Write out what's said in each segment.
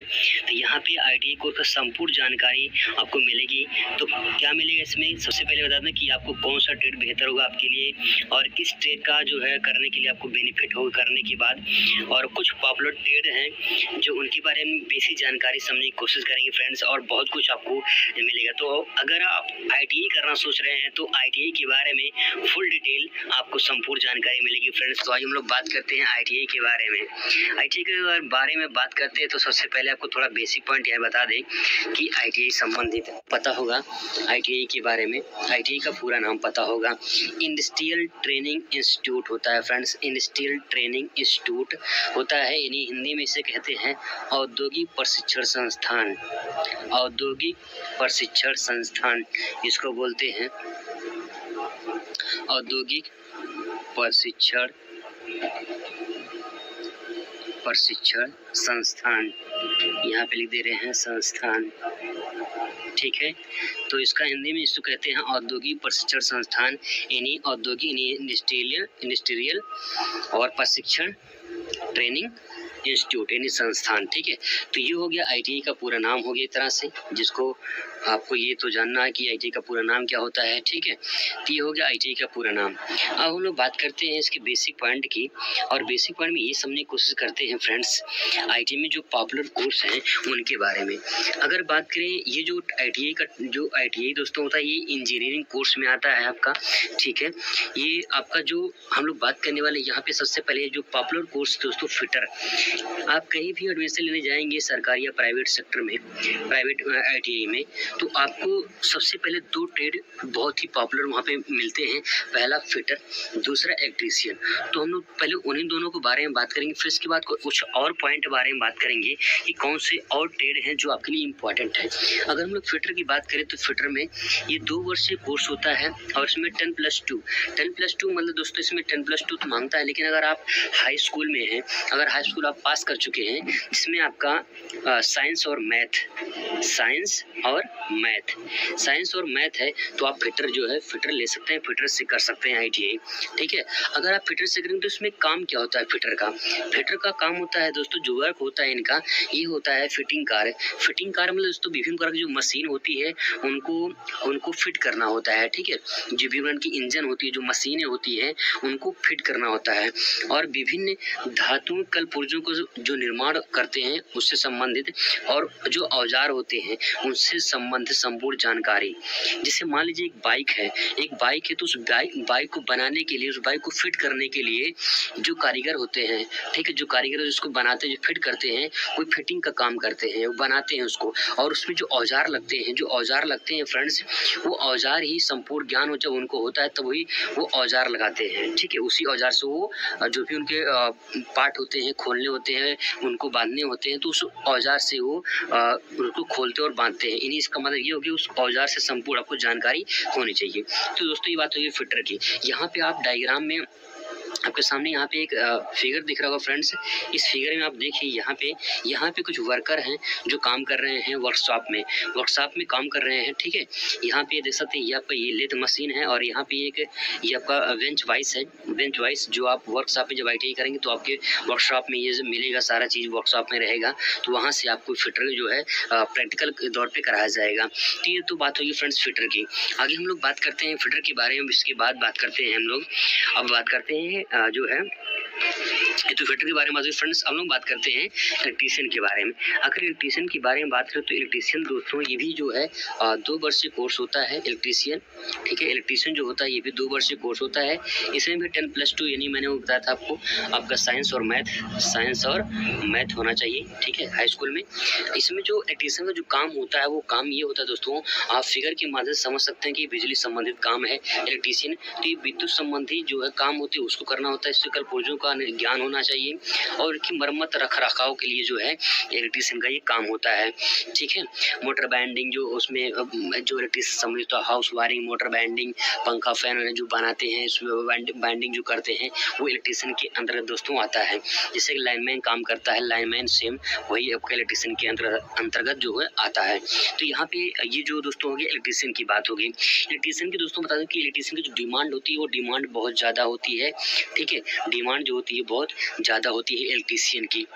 तो यहाँ पे आई टी कोर्स का संपूर्ण जानकारी आपको मिलेगी। तो क्या मिलेगा इसमें? सबसे पहले बता दें कि आपको कौन सा ट्रेड बेहतर होगा आपके लिए और किस ट्रेड का जो है करने के लिए आपको बेनिफिट होगा करने के बाद। और कुछ पॉपुलर ट्रेड हैं जो उनके बारे में बेसिक जानकारी समझने की कोशिश करेंगे फ्रेंड्स और बहुत कुछ आपको मिलेगा। तो अगर आप आईटीआई करना सोच रहे हैं तो आईटीआई के बारे में फुल डिटेल आपको संपूर्ण जानकारी मिलेगी फ्रेंड्स तो आज हम लोग बात करते हैं आईटीआई के बारे में। आई के बारे में बात करते हैं तो सबसे पहले आपको थोड़ा बेसिक पॉइंट यह बता दें कि आईटीआई संबंधित पता होगा। आईटीआई के बारे में। आईटीआई का पूरा नाम पता होगा। इंडस्ट्रियल ट्रेनिंग इंस्टीट्यूट होता है फ्रेंड्स। इंडस्ट्रियल ट्रेनिंग इंस्टीट्यूट होता है। यानी हिंदी में इसे कहते हैं औद्योगिक प्रशिक्षण संस्थान। औद्योगिक प्रशिक्षण संस्थान इसको बोलते हैं। औद्योगिक प्रशिक्षण प्रशिक्षण संस्थान। यहाँ पे लिख दे रहे हैं संस्थान। ठीक है? तो इसका हिंदी में इसको कहते हैं औद्योगिक प्रशिक्षण संस्थान, यानी औद्योगिक इंडस्ट्रियल इंडस्ट्रियल और प्रशिक्षण ट्रेनिंग इंस्टीट्यूट, यानी संस्थान। ठीक है? तो ये हो गया आईटीआई का पूरा नाम, हो गया एक तरह से, जिसको आपको ये तो जानना है कि आई का पूरा नाम क्या होता है, ठीक है? तो ये हो गया आई का पूरा नाम। अब हम लोग बात करते हैं इसके बेसिक पॉइंट की, और बेसिक पॉइंट में ये समझने की कोशिश करते हैं फ्रेंड्स आईटी में जो पॉपुलर कोर्स हैं, उनके बारे में। अगर बात करें, ये जो आई का, जो आई दोस्तों होता है, ये इंजीनियरिंग कोर्स में आता है आपका, ठीक है? ये आपका जो हम लोग बात करने वाले यहाँ पे सबसे पहले जो पॉपुलर कोर्स दोस्तों फिटर आप कहीं भी एडमिशन लेने जाएँगे सरकारी या प्राइवेट सेक्टर में प्राइवेट आईटीआई में तो आपको सबसे पहले दो ट्रेड बहुत ही पॉपुलर वहाँ पे मिलते हैं। पहला फिटर दूसरा इलेक्ट्रीशियन तो हम लोग पहले उन्हीं दोनों के बारे में बात करेंगे, फिर इसके बाद कुछ और पॉइंट बारे में बात करेंगे कि कौन से और ट्रेड हैं जो आपके लिए इम्पोर्टेंट है। अगर हम लोग फिटर की बात करें तो फिटर में ये दो वर्षीय कोर्स होता है और इसमें ten plus two ten plus two मतलब दोस्तों इसमें टेन प्लस टू तो माँगता है, लेकिन अगर आप हाई स्कूल में हैं, अगर हाई स्कूल आप पास कर चुके हैं, इसमें आपका साइंस और मैथ साइंस और मैथ। साइंस और मैथ है तो आप फिटर जो है, फिटर ले सकते हैं, फिटर से कर सकते हैं आई ठीक है? अगर आप फिटर से करेंगे तो इसमें काम क्या होता है फिटर का? फिटर का काम होता है दोस्तों, जो वर्क होता है इनका, ये होता है फिटिंग कार फिटिंग कार मतलब दोस्तों विभिन्न प्रकार की जो मशीन होती है, उनको उनको फिट करना होता है, ठीक है? जो विभिन्न की इंजन होती है, जो मशीनें होती है, उनको फिट करना होता है। और विभिन्न धातु कल पुर्जों को जो निर्माण करते हैं, उससे संबंधित, और जो औज़ार होते हैं, उनसे संबंधित संपूर्ण जानकारी। जैसे मान लीजिए एक बाइक है। एक बाइक है तो उस बाइक बाइक को बनाने के लिए, उस बाइक को फिट करने के लिए जो कारीगर होते हैं, ठीक है, जो कारीगर उसको बनाते हैं, जो फिट करते हैं कोई फिटिंग का काम करते हैं, वो बनाते हैं उसको। और उसमें जो औज़ार लगते हैं, जो औज़ार लगते हैं फ्रेंड्स वो औज़ार ही संपूर्ण ज्ञान हो, जब उनको होता है, तब वही वो औज़ार लगाते हैं, ठीक है। उसी औज़ार से वो, जो भी उनके पार्ट होते हैं, खोलने होते हैं, उनको बांधने होते हैं तो उस औज़ार से वो उनको खोलते और बांधते हैं। इन्हीं इसका मतलब ये होगी, उस औज़ार से संपूर्ण आपको जानकारी होनी चाहिए। तो दोस्तों, ये बात होगी फिटर की। यहाँ पे आप डायग्राम में आपके सामने यहाँ पे एक फिगर दिख रहा होगा फ्रेंड्स इस फिगर में आप देखिए, यहाँ पे यहाँ पे कुछ वर्कर हैं जो काम कर रहे हैं वर्कशॉप में। वर्कशॉप में काम कर रहे हैं, ठीक है? यहाँ पे देख सकते हैं, ये आपका ये लेथ मशीन है और यहाँ पे एक, ये आपका बेंच वाइस है। बेंच वाइस जो आप वर्कशॉप में जब आई करेंगे तो आपके वर्कशॉप में ये मिलेगा, सारा चीज़ वर्कशॉप में रहेगा। तो वहाँ से आपको फिटर जो है प्रैक्टिकल तौर पर कराया जाएगा। तो ये तो बात होगी फ्रेंड्स फिटर की। आगे हम लोग बात करते हैं फिटर के बारे में इसके बाद बात करते हैं हम लोग। अब बात करते हैं जो है तो फ़िल्टर के बारे में फ्रेंड्स हम लोग बात करते हैं इलेक्ट्रीशियन के बारे में। अगर इलेक्ट्रीशियन के बारे में बात करें तो इलेक्ट्रीशियन दोस्तों ये भी जो है दो वर्षीय कोर्स होता है इलेक्ट्रीशियन ठीक है? इलेक्ट्रीशियन जो होता है ये भी दो वर्षीय कोर्स होता है। इसमें भी टेन प्लस टू यानी मैंने वो बताया था आपको, आपका साइंस और मैथ साइंस और मैथ होना चाहिए, ठीक है? हाई स्कूल में। इसमें जो इलेक्ट्रीशियन का जो काम होता है, वो काम ये होता है दोस्तों, आप फिगर के माध्यम से समझ सकते हैं कि बिजली संबंधित काम है इलेक्ट्रीशियन तो ये विद्युत संबंधी जो है काम होते हैं, उसको करना होता है, इससे कल पुर्जों का ज्ञान होना चाहिए और इनकी मरम्मत रख रखाव के लिए जो है इलेक्ट्रीशियन का ये काम होता है। ठीक है? मोटर बैंडिंग जो उसमें जो इलेक्ट्रिक समझ हाउस वायरिंग, मोटर बैंडिंग पंखा, फ़ैन जो बनाते हैं बैंडिंग जो करते हैं, वो इलेक्ट्रीशियन के अंदर दोस्तों आता है। जैसे लाइनमैन काम करता है लाइनमैन सेम वही आपका इलेक्ट्रीशियन के अंदर, अंतर्गत जो है, आता है। तो यहाँ पे ये जो दोस्तों होगी इलेक्ट्रीशियन की बात होगी इलेक्ट्रीशियन की दोस्तों बता दें कि इलेक्ट्रीशियन की जो डिमांड होती है, वो डिमांड बहुत ज़्यादा होती है। ठीक है, डिमांड जो होती है बहुत ज़्यादा होती है इलेक्ट्रीशियन की।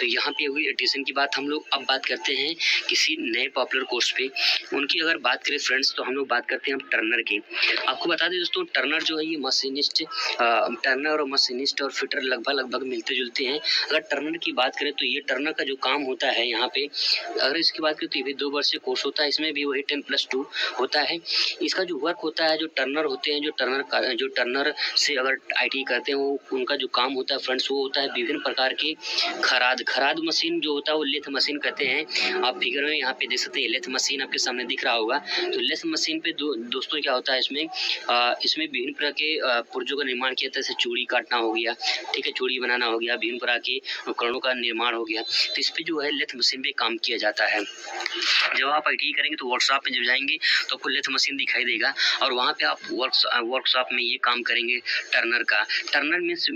तो यहाँ पे हुई इलेक्ट्रीशियन की बात, हम लोग अब बात करते हैं किसी नए पॉपुलर कोर्स पे। उनकी अगर बात करें फ्रेंड्स तो हम लोग बात करते हैं टर्नर की। आपको बता दें दोस्तों, टर्नर जो है ये मशीनिस्ट टर्नर और मशीनिस्ट और फिटर लगभग लगभग मिलते जुलते हैं। अगर टर्नर की बात करें तो ये टर्नर का जो काम होता है यहाँ पे, अगर इसकी बात करें तो ये भी दो वर्ष कोर्स होता है, इसमें भी वही टेन प्लस टू होता है। इसका जो वर्क होता है, जो टर्नर होते हैं, जो टर्नर का, जो टर्नर से अगर आई करते हैं वो उनका जो काम होता है फ्रेंड्स वो होता है विभिन्न प्रकार के खराद। खराद मशीन जो होता है वो लेथ मशीन कहते हैं। आप फिगर में यहाँ पे देख सकते हैं लेथ मशीन आपके सामने दिख रहा होगा। तो लेथ मशीन पे दो दोस्तों क्या होता है इसमें? आ, इसमें विभिन्न प्रकार के पुर्जों का निर्माण किया जाता जैसे चूड़ी काटना हो गया ठीक है चूड़ी बनाना हो गया विभिन्न प्रकार के उपकरणों का निर्माण हो गया। तो इस पर जो है लेथ मशीन पे काम किया जाता है। जब आप आई करेंगे तो वर्कशॉप में जब जाएँगे तो आपको लेथ मशीन दिखाई देगा। और वहाँ पर आप वर्क वर्कशॉप में ये काम करेंगे टर्नर का। टर्नर मीन्स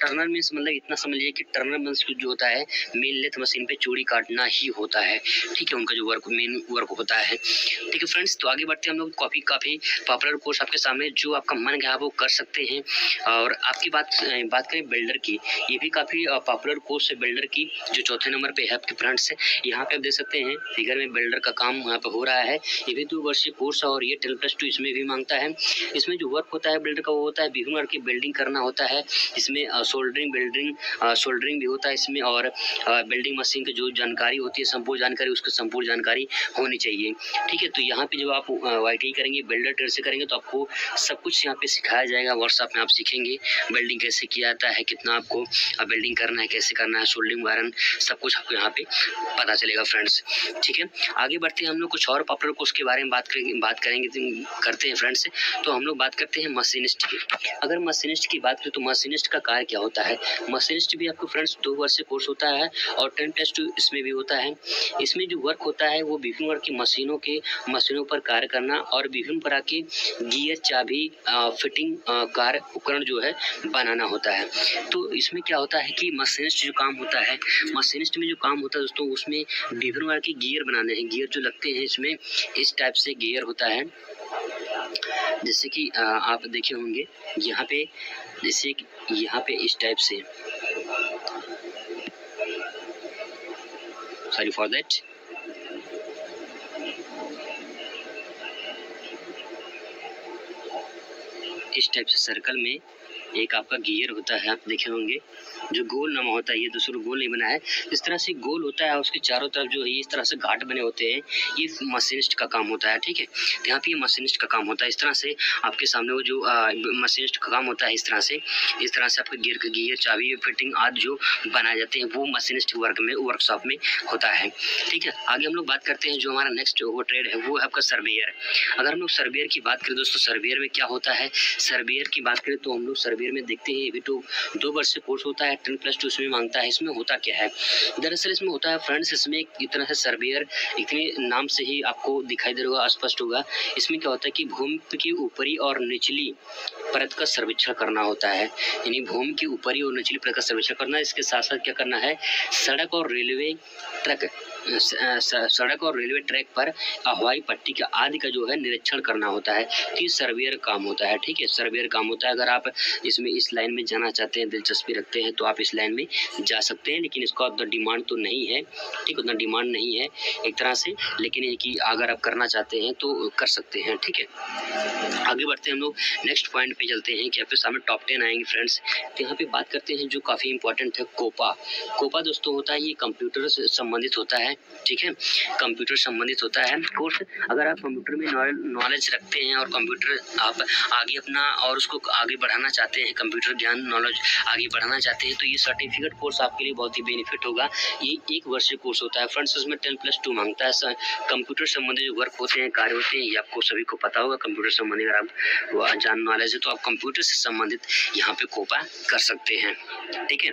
टर्नर मीन्स मतलब इतना समझिए कि टर्नर मीन्स जो होता है मेन लेथ मशीन पे चूड़ी काटना ही होता है। ठीक है, उनका जो वर्क मेन वर्क होता है। ठीक है फ्रेंड्स तो आगे बढ़ते हैं हम लोग काफ़ी काफ़ी पॉपुलर कोर्स आपके सामने, जो आपका मन गया वो कर सकते हैं। और आपकी बात बात करें बिल्डर की, ये भी काफ़ी पॉपुलर कोर्स है बिल्डर की, जो चौथे नंबर पर है आपके फ्रेंड्स यहाँ पे आप देख सकते हैं फिगर में बिल्डर का काम यहाँ पर हो रहा है। ये भी दो वर्षीय कोर्स है और ये टेन प्लस टू इसमें भी माँगता है। इसमें जो वर्क होता है बिल्डर का, वो होता है विभिन्न की बिल्डिंग करना होता है। इसमें सोल्डरिंग बिल्डिंग सोल्डरिंग भी होता है इसमें और बिल्डिंग मशीन की जो जानकारी होती है, संपूर्ण जानकारी, उसकी संपूर्ण जानकारी होनी चाहिए। ठीक है तो यहाँ पे जब आप वाई करेंगे बिल्डर ट्रेड से करेंगे तो आपको सब कुछ यहाँ पे सिखाया जाएगा वर्कशॉप में आप सीखेंगे बिल्डिंग कैसे किया जाता है, कितना आपको बिल्डिंग करना है, कैसे करना है सोल्डिंग वायरन सब कुछ आपको यहाँ पे पता चलेगा फ्रेंड्स ठीक है, आगे बढ़ते हैं, हम लोग कुछ और पॉपुलर कोर्स के बारे में बात करेंगे बात करेंगे करते हैं फ्रेंड्स तो हम लोग बात करते हैं मशीनिस्ट की। अगर मशीनिस्ट की बात करें तो मशीनिस्ट का कार्य क्या होता है? मशीनिस्ट भी आपको फ्रेंड्स दो वर्ष से कोर्स होता है और टेन प्लस टू इसमें भी होता है। इसमें जो वर्क होता है वो विभिन्न वर्ग की मशीनों के, मशीनों पर कार्य करना और विभिन्न प्रकार के गियर चाबी फिटिंग कार्य उपकरण जो है बनाना होता है। तो इसमें क्या होता है कि मशीनिस्ट जो काम होता है मशीनिस्ट में जो काम होता है दोस्तों, उसमें विभिन्न प्रकार के गियर बनाने हैं। गियर जो लगते हैं इसमें, इस टाइप से गियर होता है। जैसे कि आप देखे होंगे, यहाँ पे, जैसे यहाँ पे इस टाइप से। सॉरी फॉर दैट इस टाइप से सर्कल में एक आपका गियर होता है, आप देखे होंगे। जो गोल नमा होता है, ये दूसरा गोल नहीं बना है। इस तरह से गोल होता है, उसके चारों तरफ़ जो है इस तरह से घाट बने होते हैं। ये मशीनिस्ट का काम होता है, ठीक है? तो यहाँ पे ये मशीनिस्ट का काम होता है। इस तरह से आपके सामने वो जो मशीनिस्ट का काम होता है, इस तरह से। इस तरह से आपके गियर का गियर चाबी फिटिंग आदि जो बनाए जाते हैं, वो मशीनिस्ट वर्क में वर्कशॉप में होता है, ठीक है? आगे हम लोग बात करते हैं, जो हमारा नेक्स्ट वो ट्रेड है, वो है आपका सर्वेयर अगर हम लोग सर्वेयर की बात करें, दोस्तों सर्वेयर में क्या होता है? सर्वेयर की बात करें तो हम लोग सर्वेयर में देखते हैं अभी तो दो वर्ष से कोर्स होता है टेन प्लस टू इसमें माँगता है, इसमें होता क्या है? दरअसल इसमें होता है फ्रेंड्स इसमें एक तरह से सर्वेयर इतने नाम से ही आपको दिखाई दे रहा स्पष्ट होगा। इसमें क्या होता है कि भूमि की ऊपरी और निचली परत का सर्वेक्षण करना होता है। यानी भूमि की ऊपरी और निचली परत का सर्वेक्षण करना इसके साथ साथ क्या करना है? सड़क और रेलवे ट्रक सड़क और रेलवे ट्रैक पर हवाई पट्टी का आदि का जो है निरीक्षण करना होता है कि सर्वेयर काम होता है, ठीक है? सर्वेयर काम होता है। अगर आप इसमें इस लाइन में जाना चाहते हैं, दिलचस्पी रखते हैं तो आप इस लाइन में जा सकते हैं, लेकिन इसका उतना डिमांड तो नहीं है, ठीक? उतना डिमांड नहीं है एक तरह से, लेकिन ये कि अगर आप करना चाहते हैं तो कर सकते हैं, ठीक है? आगे बढ़ते हैं हम लोग, नेक्स्ट पॉइंट पे चलते हैं कि आपके सामने टॉप टेन आएँगे फ्रेंड्स। तो यहाँ पे बात करते हैं जो काफ़ी इंपॉर्टेंट है, कोपा। कोपा दोस्तों होता है, ये कंप्यूटर से संबंधित होता है ठीक है? कंप्यूटर संबंधित होता है कोर्स अगर आप कंप्यूटर में नॉलेज रखते हैं और कंप्यूटर आप आगे अपना और उसको आगे बढ़ाना चाहते हैं, कंप्यूटर ज्ञान नॉलेज आगे बढ़ाना चाहते हैं तो ये सर्टिफिकेट कोर्स आपके लिए बहुत ही बेनिफिट होगा। ये एक वर्ष कोर्स होता है। फ्रेंड्स उसमें टेन प्लस टू माँगता है। कंप्यूटर संबंधित जो वर्क होते हैं, कार्य होते हैं, ये आपको सभी को पता होगा। कंप्यूटर संबंधी अगर आप जान नॉलेज है तो आप कंप्यूटर से संबंधित यहाँ पे कोपा कर सकते हैं। ठीक है?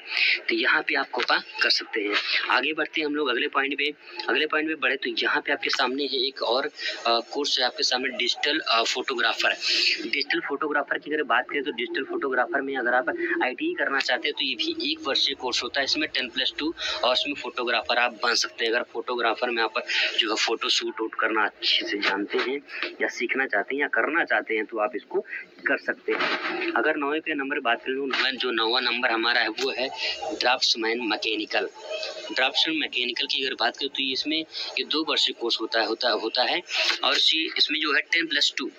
तो यहाँ पे आप कोपा कर सकते हैं। आगे बढ़ते हैं हम लोग अगले पॉइंट पे। अगले पॉइंट में बढ़े तो यहाँ पे आपके सामने है एक और कोर्स है, आपके सामने डिजिटल फोटोग्राफर डिजिटल फोटोग्राफर की अगर बात करें तो डिजिटल फोटोग्राफर में अगर आप आई करना चाहते हैं तो ये भी एक वर्षीय कोर्स होता है। इसमें टेन प्लस टू और इसमें फोटोग्राफर आप बन सकते हैं। अगर फोटोग्राफर में आप जो है फ़ोटो शूट आउट करना अच्छे से जानते हैं या सीखना चाहते हैं या करना चाहते हैं तो आप इसको कर सकते हैं। अगर नौवे के नंबर बात करें तो जो नौवा नंबर हमारा है वो है ड्राफ्ट्समैन मैकेनिकल ड्राफ्ट्समैन मैकेनिकल की अगर बात करें तो इसमें ये दो वर्ष कोर्स होता है, होता होता है और इसमें जो है टेन प्लस टू।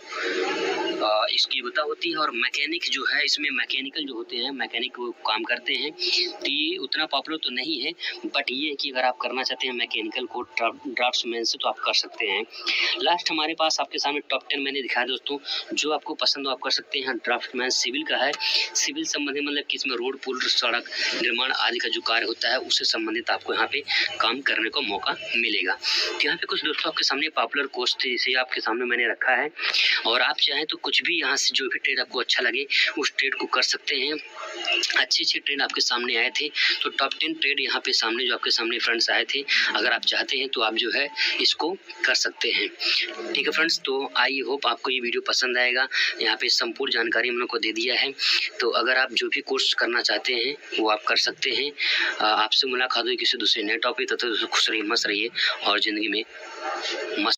इसकी योग्यता होती है और मैकेनिक जो है, इसमें मैकेनिकल जो होते हैं, मैकेनिक वो काम करते हैं तो ये उतना पॉपुलर तो नहीं है, बट ये है कि अगर आप करना चाहते हैं मैकेनिकल को ड्राफ्ट्समैन से तो आप कर सकते हैं। लास्ट हमारे पास आपके सामने टॉप टेन मैंने दिखाया दोस्तों, जो आपको पसंद हो आप कर सकते हैं ड्राफ्टमैन सिविल का है। सिविल संबंधित मतलब कि इसमें रोड, पुल, सड़क निर्माण आदि का जो कार्य होता है, उससे संबंधित आपको यहाँ पे काम करने का मौका मिलेगा। तो यहाँ पे कुछ दोस्तों आपके सामने पॉपुलर कोर्स थे जिसे आपके सामने मैंने रखा है। और आप चाहें तो कुछ भी यहाँ से जो भी ट्रेड आपको अच्छा लगे, उस ट्रेड को कर सकते हैं। अच्छे अच्छे ट्रेड आपके सामने आए थे तो टॉप टेन ट्रेड यहाँ पे सामने, जो आपके सामने फ्रेंड्स आए थे, अगर आप चाहते हैं तो आप जो है इसको कर सकते हैं। ठीक है फ्रेंड्स तो आई होप आपको ये वीडियो पसंद आएगा। यहाँ पे संपूर्ण जानकारी हम लोग को दे दिया है। तो अगर आप जो भी कोर्स करना चाहते हैं, वो आप कर सकते हैं। आपसे मुलाकात हुई किसी दूसरे नए टॉपिक तब तक खुश रहिए, मस्त रहिए, और ज़िंदगी में मस्त